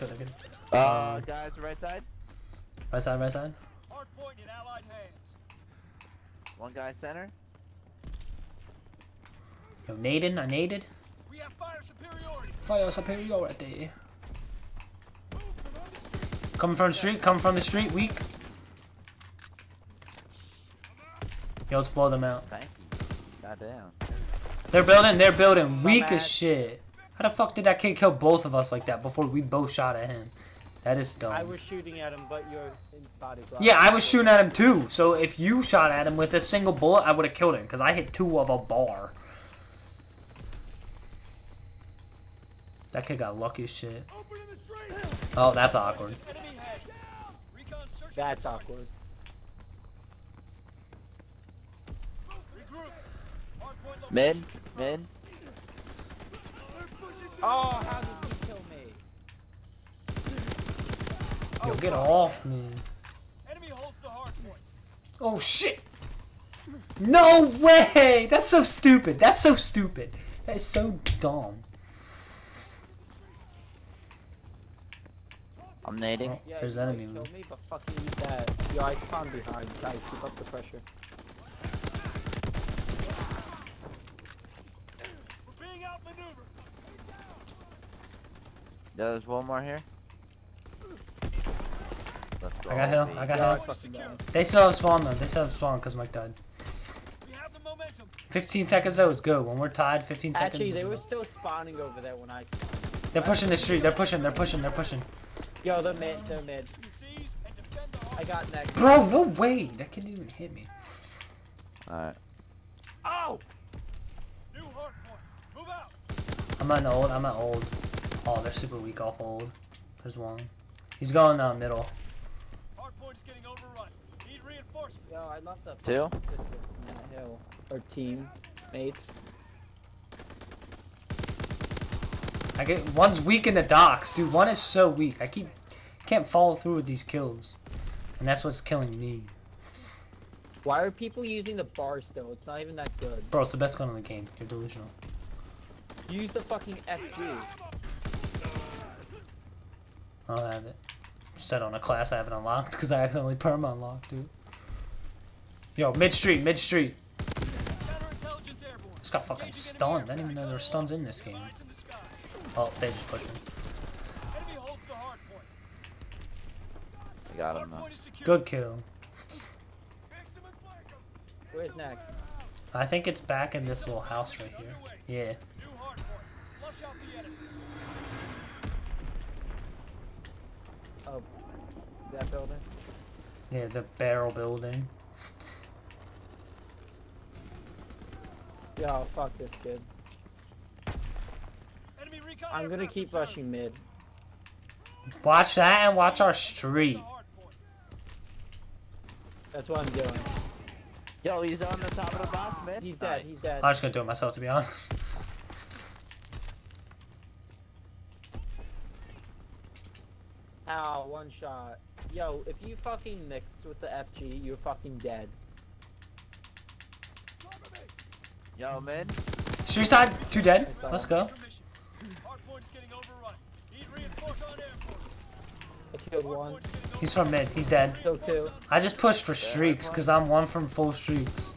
That's good. Good. Uh, Um, guys, right side. Right side. Right side. Hard point in Allied hands. One guy center. Yo, naded. I naded. We have fire superiority. Fire superiority. Coming from the street. Coming from the street. Weak. Yo, let's blow them out. Thank you. Goddamn. They're building. They're building. Weak as shit. How the fuck did that kid kill both of us like that before we both shot at him? That is dumb. I was shooting at him, but you're in body block. Yeah, I was shooting at him too. So if you shot at him with a single bullet, I would have killed him because I hit two of a bar. That kid got lucky as shit. Open in the street. Oh, that's awkward. Enemy head. Recon search. That's awkward. Men, Hard point located. Mid. Mid. Oh, how did you kill me? Yo, oh, get off me. Enemy holds the hard point. Oh shit. No way! That's so stupid. That's so stupid. That is so dumb. I'm nading. Oh, Yeah, there's you might enemy. kill me, but fucking eat that. Yo, I spawned behind. Guys, keep up the pressure. We're being outmaneuvered. There's one more here. Let's go. I got hill. I got Yo, I hill. They still have spawn though. They still have spawn because Mike died. We have the momentum. 15 seconds though is good. When we're tied, 15 seconds. Actually, is they were good. still spawning over there when I spawned. They're pushing the street. They're pushing. They're pushing. They're pushing. Yo, they're mid. They're mid. You seize and defend the hard I got next. Bro, no way. That kid didn't even hit me. Alright. Oh! New hard point. Move out. I'm at old. I'm at old. Oh, they're super weak off old. There's one. He's going uh, middle. Hard point is getting overrun. Need reinforcements. Yo, I love the Two? fucking assistants in that hill. Or team mates. I get one's weak in the docks, dude. One is so weak. I keep can't follow through with these kills, and that's what's killing me, Why are people using the bar still? It's not even that good. bro. It's the best gun in the game. You're delusional. Use the fucking FG. I don't have it. Set on a class I haven't unlocked because I accidentally perma unlocked, dude. Yo, mid street, mid street. Counterintelligence airborne. Just got fucking stunned. I didn't even know there were stuns in this game. Eyes in the sky. Oh, they just pushed me. Enemy holds the hard point. We got him though. point is secure. Good kill. Fix them and flank 'em. Where's next? I think it's back in this little house right here. Underway. Yeah. New hard point. Flush out the enemy. Oh, that building. Yeah, the barrel building. Yo, fuck this kid. Enemy recon I'm gonna keep returning. rushing mid. Watch that and watch our street. The hard point. That's what I'm doing. Yo, he's on the top of the box, man. He's dead. Nice. He's dead. I'm just gonna do it myself, to be honest. Ow, one shot. Yo, if you fucking mix with the FG, you're fucking dead. Yo, mid. Street side, two dead. Let's go. Commission. Hard point is getting overrun. Need reinforce on air force. I killed one. point is getting He's from mid. He's dead. Killed two. I just pushed for streaks because I'm one from full streaks.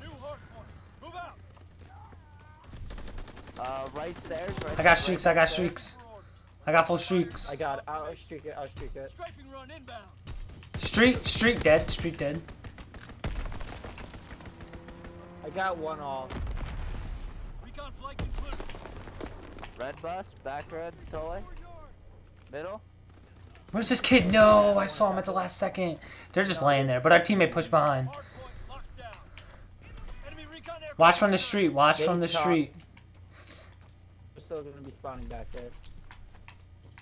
New hard point. Move out. Uh, right stairs. Right I got streaks. I got streaks. I got full streaks. I got it. I'll streak it. I'll streak it. Strafing run inbound. Street, street dead. Street dead. I got one off. Recon flight concluded. Red bus, back red, Tole. Middle. Where's this kid? No, I saw him at the last second. They're just laying there, but our teammate pushed behind. Hard point locked down. Enemy recon aircraft. Watch from the street. Watch from the street. We're still gonna be spawning back there.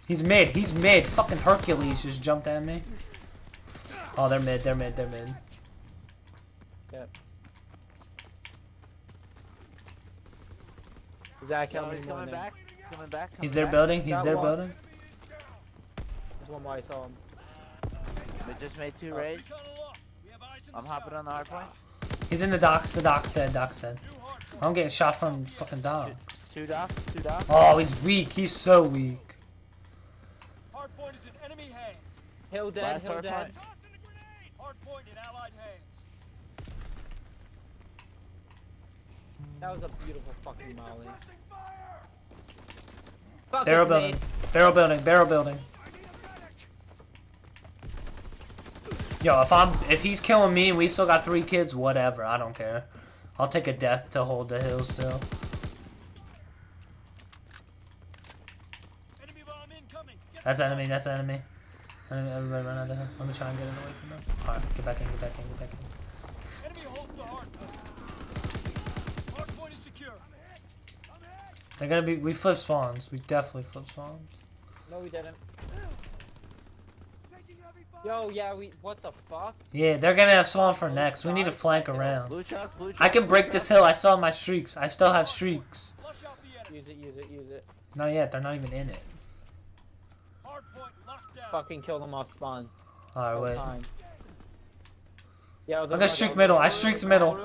He's mid. He's mid. Fucking Hercules just jumped at me. Oh, they're mid. They're mid. They're mid. Yep. Zach, Yo, how he's coming back. He's coming back. He's coming their back. building. He's Got their one. building. There's one more I saw him. We just made two Oh. raids. Recon aloft. We have eyes in the I'm hopping on the hard point. He's in the docks. The docks dead. Docks dead. New hard point. I'm getting shot from fucking dogs. Two docks, two docks. Oh, he's weak. He's so weak. Hard point is in enemy hands. Hill dead, Last hill dead. point. Tossing a grenade. Hard point in allied hands. That was a beautiful fucking molly. Fuck Barrel building. mate. Barrel building. Barrel building. Yo, if I'm if he's killing me and we still got three kids, whatever. I don't care. I'll take a death to hold the hill still. Enemy bomb incoming. That's enemy. That's enemy. Enemy, Everybody run out of here. Let me try and get it away from them. Alright, get back in. Get back in. Get back in. Enemy holds the hard point. Hard point is secure. They're gonna be. We flip spawns. We definitely flip spawns. No, we didn't. Yo, yeah, we. What the fuck? Yeah, they're gonna have spawn for next. We need to flank around. Blue chuck, blue chuck. I can break this hill. I saw my streaks. I still have streaks. Flush out the enemy. Use it, use it, use it. Not yet. They're not even in it. Hard point locked Just fucking kill them off spawn. Alright, All wait. time. Yeah, I'm gonna streak middle. I streaks middle.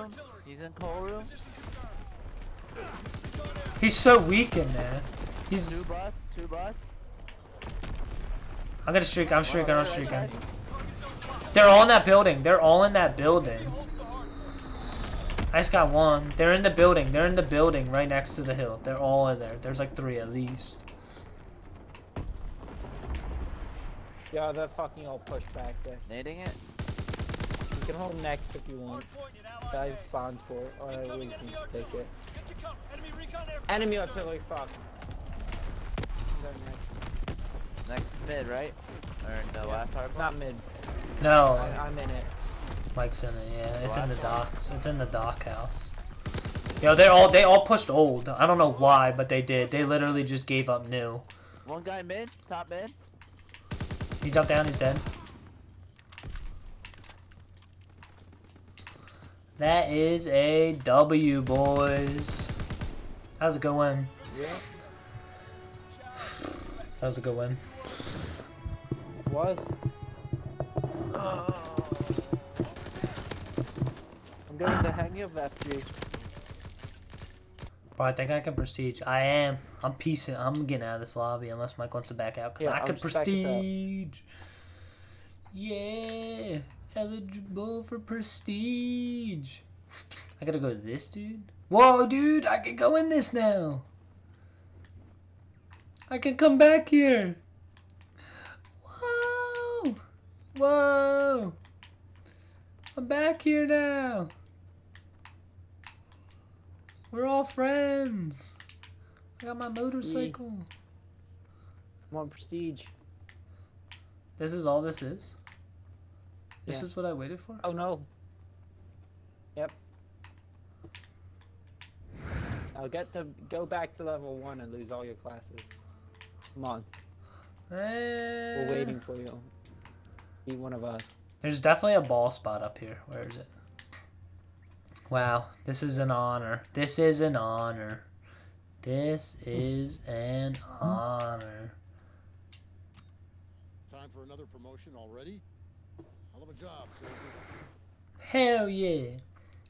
He's in coal room. He's so weak in there. Two He's. bus, two bus. I'm gonna streak. I'm streaking. I'm Right streaking. They're all in that building. They're all in that building. Holds the hard point. I just got one. They're in the building. They're in the building right next to the hill. They're all in there. There's like three at least. Yeah, they're fucking all pushed back there. Nading it. You can hold next if you want. Hard point in allied Guys hands. spawns for it, or we Incoming can just take it. Get your cover. Enemy recon aircraft. Enemy artillery, fuck. They're next. Next mid, right? Or the Yeah. last hard. Not mid. No, I, I'm in it. Mike's in it. Yeah, it's in the docks. It's in the dock house. Yo, they're all they all pushed old. I don't know why, but they did. They literally just gave up new. One guy mid, top mid. He jumped down. He's dead. That is a W, boys. That was a good win. Yeah. That was a good win. Was. Oh. I'm getting the hang of FG. Bro, I think I can prestige. I am. I'm piecing. I'm getting out of this lobby unless Mike wants to back out. Because Yeah, I I'll can just back us out. prestige. Yeah. Eligible for prestige. I gotta go to this dude. Whoa, dude. I can go in this now. I can come back here. Whoa. Whoa. I'm back here now. We're all friends. I got my motorcycle. I'm on prestige. This is all this is? This Yeah. is what I waited for? Oh no. Yep. I'll get to go back to level one and lose all your classes. Come on, we're Eh. waiting for you. Be one of us. There's definitely a ball spot up here. Where is it? Wow, this is an honor. This is an honor. This is an honor. Time for another promotion already? Hell of a job, soldier. Hell yeah.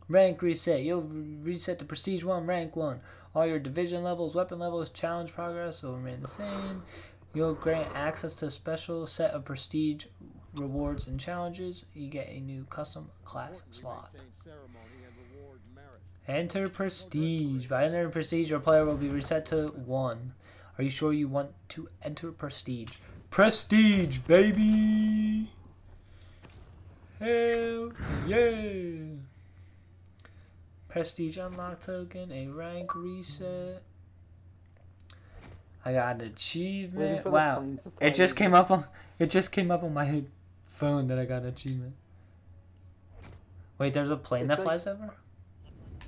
Rank reset. You'll re- reset to prestige 1, rank 1. All your division levels, weapon levels, challenge progress will remain the same. You'll grant access to a special set of prestige rewards and challenges. You get a new custom class slot. maintain ceremony and reward merit. Enter prestige. By entering prestige, your player will be reset to 1. Are you sure you want to enter prestige? Prestige, baby! Hell yeah! Prestige unlock token, a rank reset. I got an achievement. Wow. It just came up on it just came up on my phone that I got an achievement. Wait, there's a plane that like- flies over?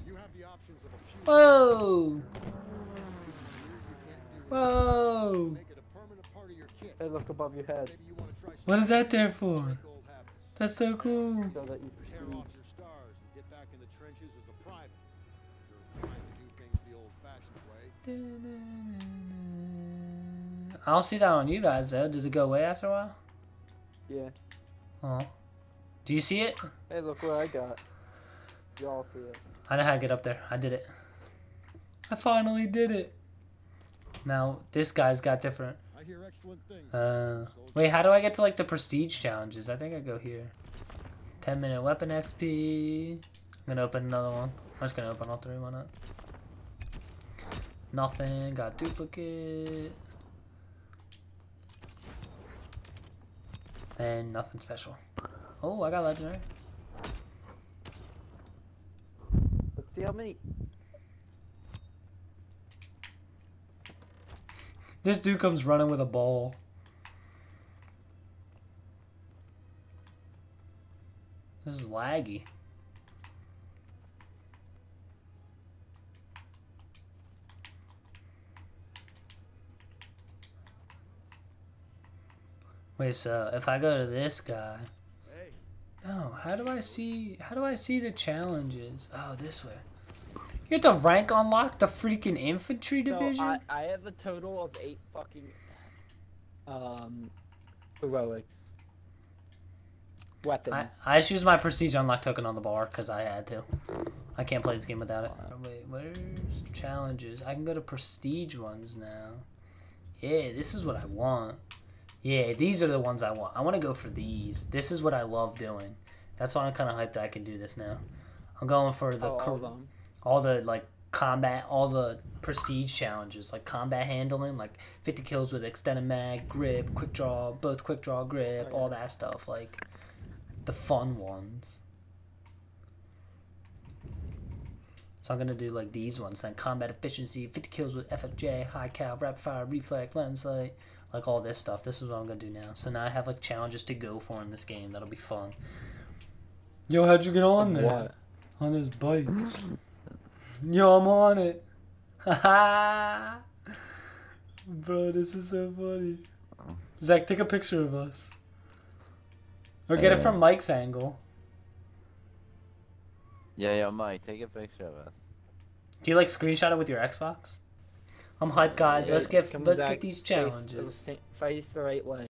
You have the of a few Whoa! years you can't do. Whoa! Make it a permanent part of your kit. Hey, look above your head Maybe you want to try What is that there for? like old habits. That's so cool. so that you Tear off your scars and get back in the trenches as a private. You're trying to do things the old-fashioned way. I don't see that on you guys though. Does it go away after a while? Yeah. Oh. Do you see it? Hey, look what I got. You all see it. I know how to get up there. I did it. I finally did it. Now this guy's got different. I hear excellent things. Uh, wait, how do I get to like the prestige challenges? I think I go here. 10 minute weapon XP. I'm gonna open another one. I'm just gonna open all three. Why not? Nothing. Got duplicate. And nothing special. Oh, I got legendary. Let's see how many. This dude comes running with a ball. This is laggy. Wait, so if I go to this guy, no, how do I see? How do I see the challenges? Oh, this way. You have to rank unlock the freaking infantry No, division. I, I have a total of eight fucking um heroics weapons. I, I just used my prestige unlock token on the bar because I had to. I can't play this game without it. Wait, where's challenges? I can go to prestige ones now. Yeah, this is what I want. Yeah, these are the ones I want. I want to go for these. This is what I love doing. That's why I'm kind of hyped that I can do this now. I'm going for the oh, all all the like combat all the prestige challenges like combat handling like 50 kills with extended mag grip quick draw both quick draw grip Oh, all that stuff like the fun ones so i'm gonna do like these ones then combat efficiency 50 kills with ffj high cal rapid fire reflex lens light like all this stuff this is what i'm gonna do now so now i have like challenges to go for in this game that'll be fun yo how'd you get on there What? on this bike. Yo, I'm on it. Haha. Bro, this is so funny. Zach, take a picture of us. Or get it from Mike's angle. Yeah, yeah, Mike, take a picture of us. Do you like screenshot it with your Xbox? I'm hyped, guys. Let's get let's get these face- challenges. Face, the right way.